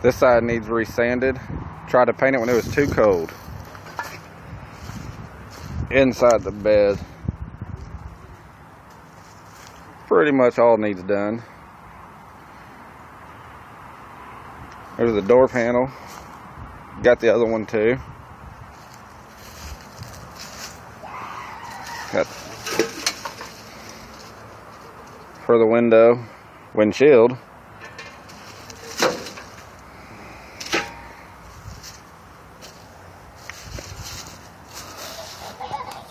This side needs resanded. Tried to paint it when it was too cold. Inside the bed. Pretty much all needs done. There's the door panel. Got the other one too. Got for the window, windshield.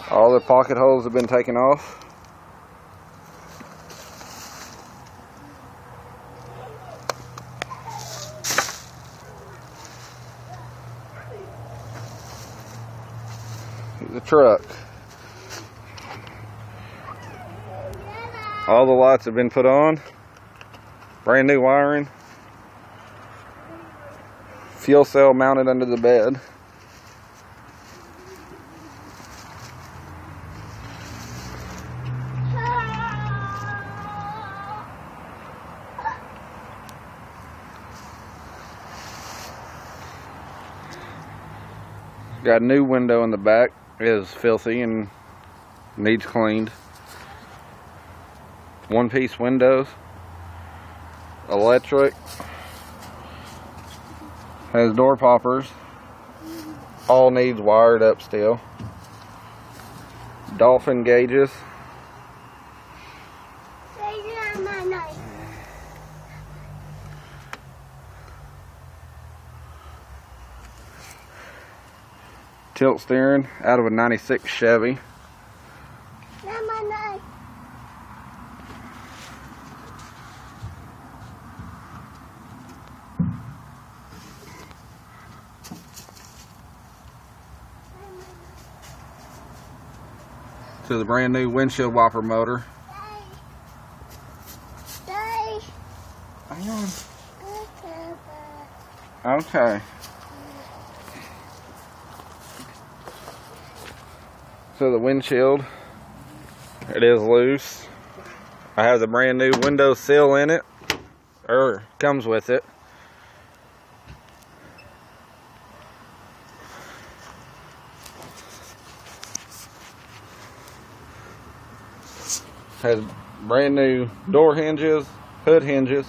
All the pocket holes have been taken off. The truck. All the lights have been put on. Brand new wiring. Fuel cell mounted under the bed. Got a new window in the back. It is filthy and needs cleaned. One piece windows. Electric. Has door poppers. All needs wired up still. Dolphin gauges. Tilt steering out of a 96 Chevy. To the brand new windshield wiper motor. Hang on. Okay. So the windshield, it is loose. I have the brand new window sill in it, or comes with it. Has brand new door hinges, hood hinges.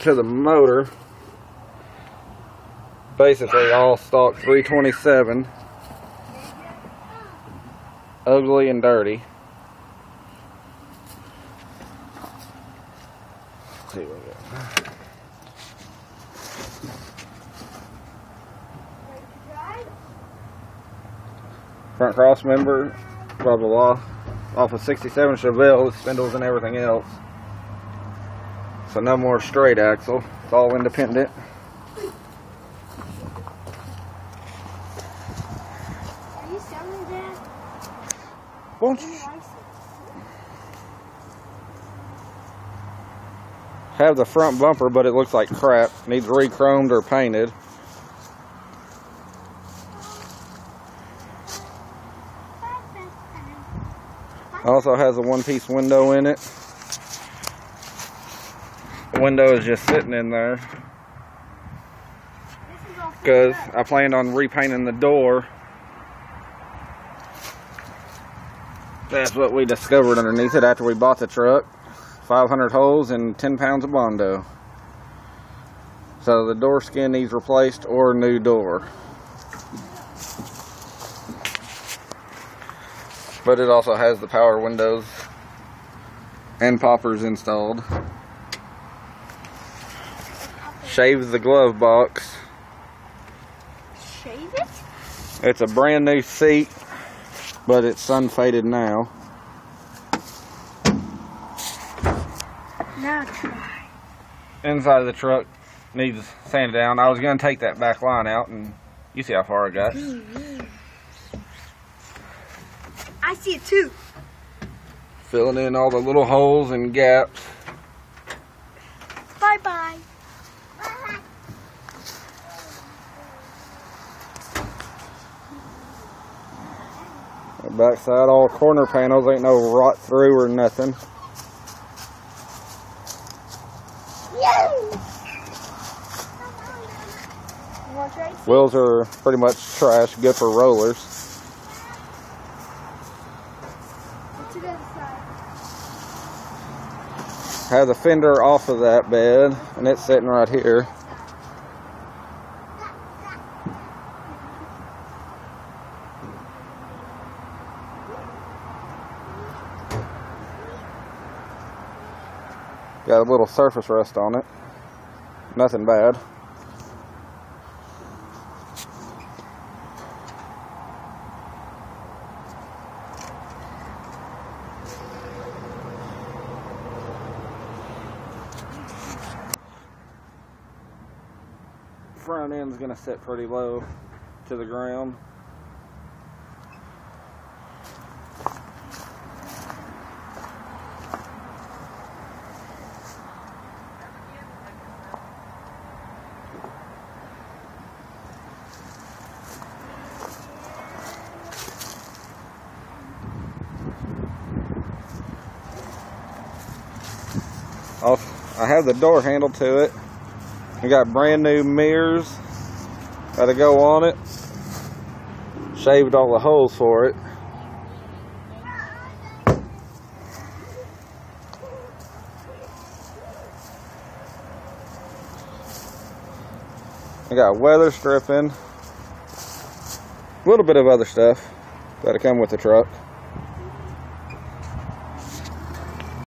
To the motor, basically all stock 327 ugly and dirty. Let's see what we got. Front cross member, blah blah blah. Off of 67 Chevelle spindles and everything else. So no more straight axle. It's all independent. Are you selling that? Won't you have the front bumper, but it looks like crap. Needs re-chromed or painted. Also has a one-piece window in it. The window is just sitting in there because. I planned on repainting the door. That's what we discovered underneath it after we bought the truck. 500 holes and 10 pounds of Bondo. So the door skin needs replaced or new door. But it also has the power windows and poppers installed. Shave the glove box. Shave it? It's a brand new seat, but it's sun faded now. Now try. Inside of the truck needs sanded down. I was gonna take that back line out, and you see how far I got. I see it too. Filling in all the little holes and gaps. Bye bye. The backside, all corner panels, ain't no rot through or nothing. You want to trade? Wheels are pretty much trash, good for rollers. To the other side. Have the fender off of that bed, and it's sitting right here. Got a little surface rust on it. Nothing bad. Front end's gonna sit pretty low to the ground. I'll, I have the door handle to it. We got brand new mirrors that'll go on it. Shaved all the holes for it. I got weather stripping. A little bit of other stuff that'll come with the truck.